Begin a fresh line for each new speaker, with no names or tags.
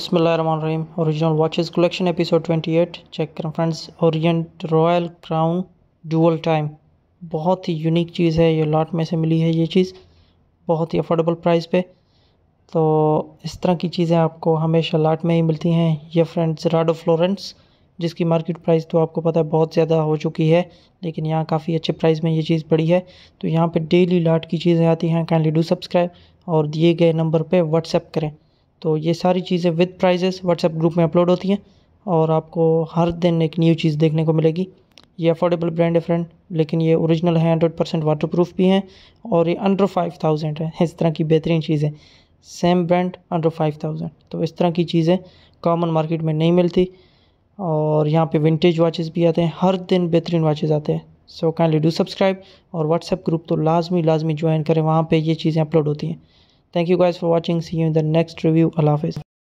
बसमीम original watches collection episode 28 check करें friends Orient Royal Crown dual time बहुत ही यूनिक चीज़ है, ये लॉट में से मिली है ये चीज़। बहुत ही अफोर्डेबल प्राइस पे। तो इस तरह की चीज़ें आपको हमेशा लॉट में ही मिलती हैं। ये फ्रेंड्स राडो फ्लोरेंस जिसकी मार्केट प्राइस तो आपको पता है बहुत ज़्यादा हो चुकी है, लेकिन यहाँ काफ़ी अच्छे प्राइस में ये चीज़ पड़ी है। तो यहाँ पे डेली लॉट की चीज़ें आती हैं काइंडली डू सब्सक्राइब और दिए गए नंबर पे व्हाट्सएप करें। तो ये सारी चीज़ें विद प्राइजेस व्हाट्सएप ग्रुप में अपलोड होती हैं और आपको हर दिन एक न्यू चीज़ देखने को मिलेगी। ये अफोर्डेबल ब्रांड है फ्रेंड लेकिन ये ओरिजिनल है हंड्रेड परसेंट वाटर प्रूफ भी हैं और ये अंडर फाइव थाउज़ेंड है। इस तरह की बेहतरीन चीज़ें। Same brand under five thousand तो इस तरह की चीज़ें कॉमन मार्केट में नहीं मिलती और यहाँ पे विंटेज वॉचेस भी आते हैं। हर दिन बेहतरीन वॉचेस आते हैं। सो काइंडली डू सब्सक्राइब और व्हाट्सएप ग्रुप तो लाजमी लाजमी ज्वाइन करें। वहाँ पे ये चीज़ें अपलोड होती हैं। Thank you guys for watching. See you in the next review. Allah Hafiz.